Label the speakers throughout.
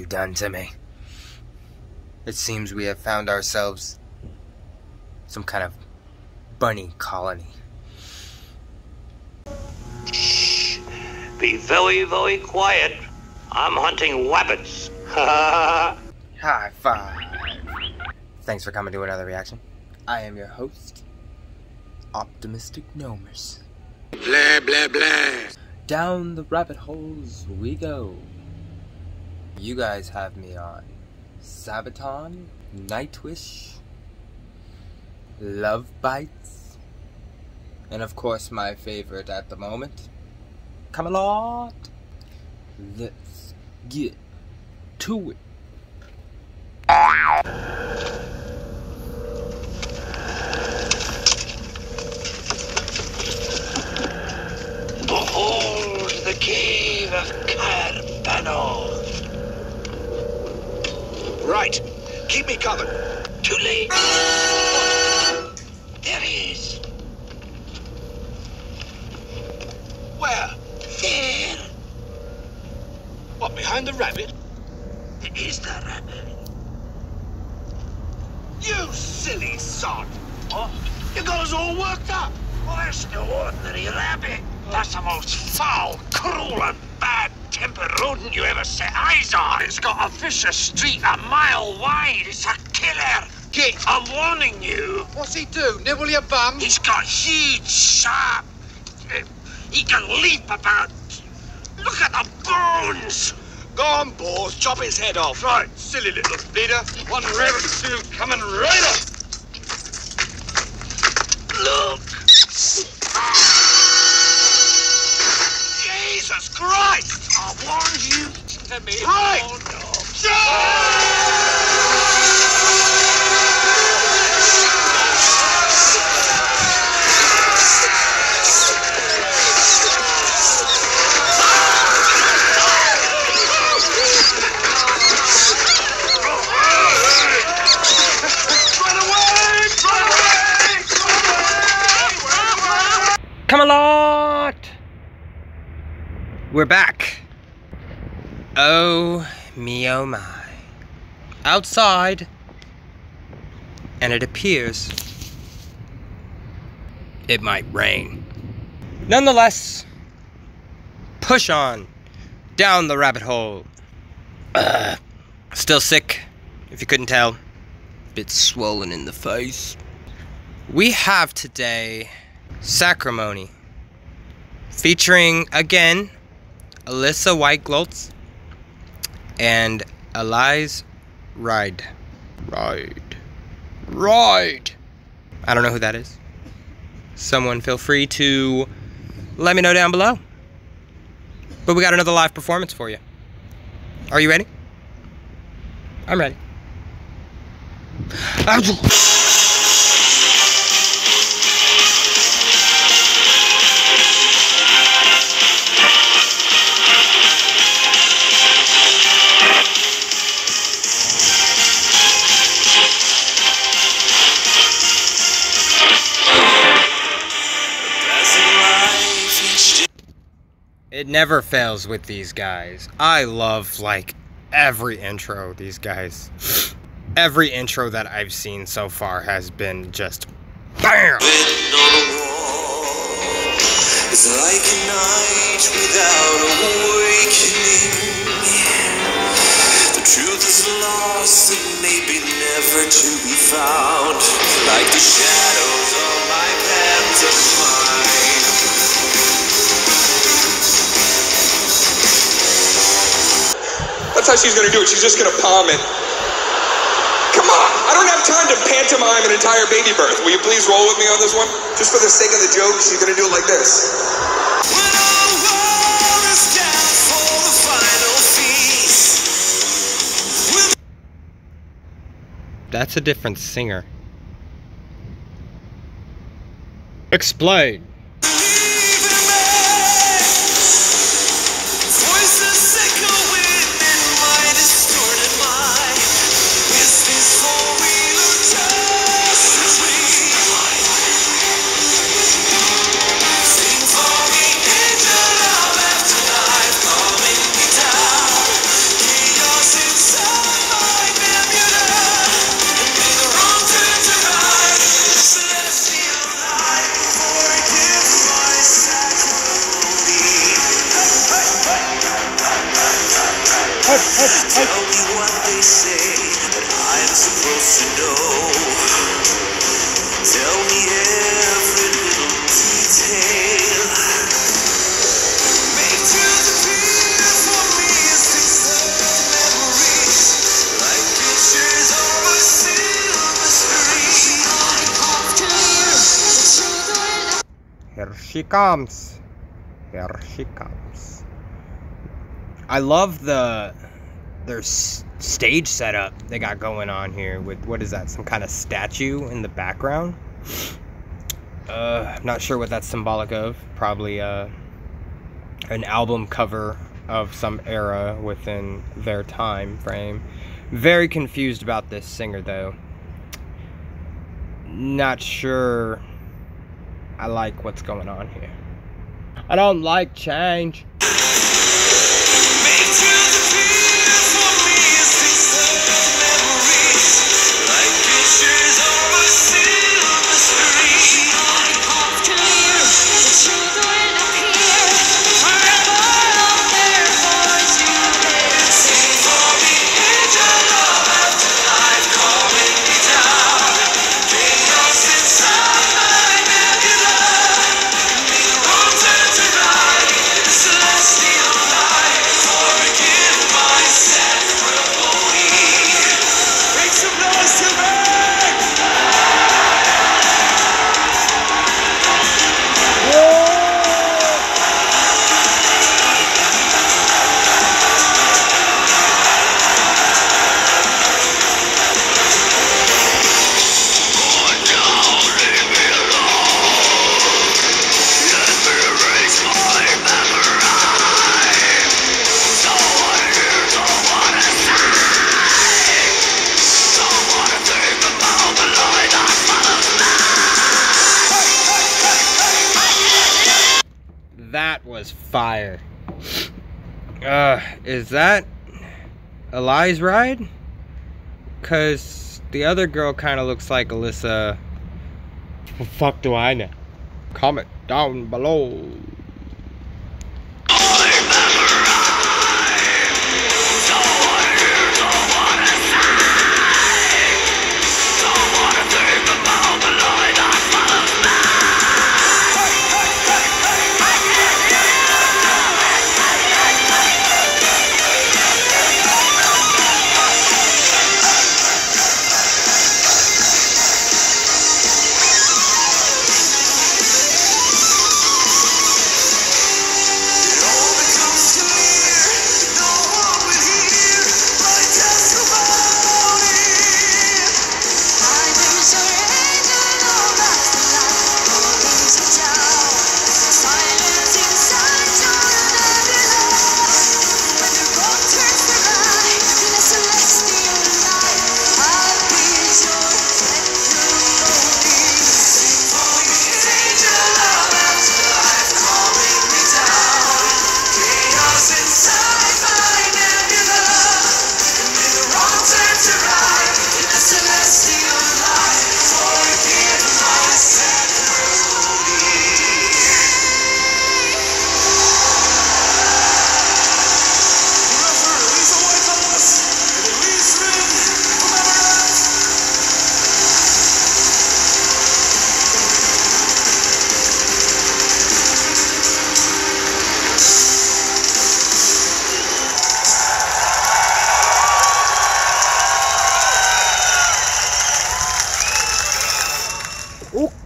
Speaker 1: You done to me? It seems we have found ourselves some kind of bunny colony.
Speaker 2: Shh. Be very, very quiet. I'm hunting rabbits.
Speaker 1: High five. Thanks for coming to another reaction. I am your host, Optimistic Gnomers.
Speaker 3: Blah, blah, blah.
Speaker 1: Down the rabbit holes we go. You guys have me on Sabaton, Nightwish, Love Bites, and of course my favorite at the moment, Come Kamelot. Let's get to it.
Speaker 2: Behold the cave of Caerbannog.
Speaker 3: Right. Keep me covered.
Speaker 2: Too late. There he is.
Speaker 3: Where?
Speaker 2: There.
Speaker 3: What, behind the rabbit?
Speaker 2: It is the rabbit.
Speaker 3: You silly sod. What? You got us all worked up.
Speaker 2: Oh, that's no ordinary rabbit. That's the most foul, cruel, and rodent you ever set eyes on. It's got a vicious streak a mile wide. It's a killer.
Speaker 3: Git.
Speaker 2: I'm warning you.
Speaker 3: What's he do? Nibble your bum?
Speaker 2: He's got huge, sharp. uh, He can leap about. Look at the bones.
Speaker 3: Go on, boys. Chop his head off. Right. Silly little bleeder. One rabbit soon coming right up.
Speaker 1: We're back. Oh me oh my. Outside. And it appears it might rain. Nonetheless, push on down the rabbit hole. Ugh. Still sick, if you couldn't tell. Bit swollen in the face. We have today Sacrimony, featuring again Alissa White-Gluz and Elize Ryd. Ride. Ride! I don't know who that is. Someone feel free to let me know down below. But we got another live performance for you. Are you ready? I'm ready. It never fails with these guys. I love like every intro these guys. Every intro that I've seen so far has been just BAM!
Speaker 4: Is like a night without awakening. The truth is lost and maybe never to be found, like the shadows my pantomime.
Speaker 5: How she's gonna do it. She's just gonna palm it. Come on! I don't have time to pantomime an entire baby birth. Will you please roll with me on this one? Just for the sake of the joke, she's gonna do it like this.
Speaker 4: When our wall is down for the final feast, we'll
Speaker 1: That's a different singer. Explain.
Speaker 4: Tell me what they say that I'm supposed to know. Tell me every little detail. Make truth appear for me as distant memories, like pictures of a silver screen.
Speaker 1: Here she comes. Here she comes. I love the their stage setup they got going on here with what is that? Some kind of statue in the background. Uh, not sure what that's symbolic of. Probably uh, an album cover of some era within their time frame. Very confused about this singer though. Not sure I like what's going on here. I don't like change. Was fire. Uh, is that Elize Ryd? Cause the other girl kind of looks like Alissa. Well, fuck do I know? Comment down below.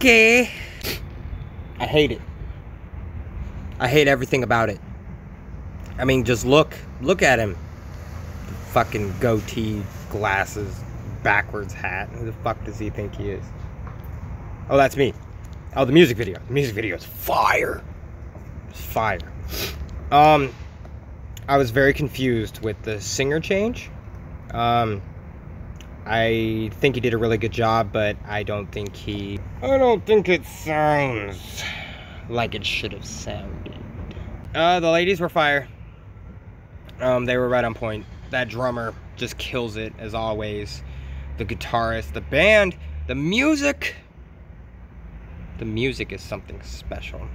Speaker 1: Okay. I hate it. I hate everything about it. I mean, just look. Look at him. The Fucking goatee, glasses, backwards hat. Who the fuck does he think he is? Oh, that's me. Oh, the music video. The music video is fire. It's fire. Um, I was very confused with the singer change. Um, I think he did a really good job, but I don't think he. I don't think it sounds like it should have sounded. Uh, the ladies were fire. Um, they were right on point. That drummer just kills it as always. The guitarist, the band, the music. The music is something special,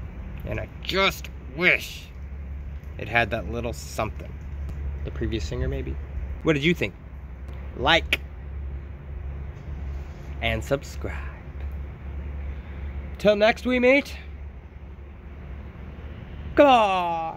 Speaker 1: and I just wish it had that little something. The previous singer, maybe. What did you think? Like and subscribe. Till next we meet. Goodbye.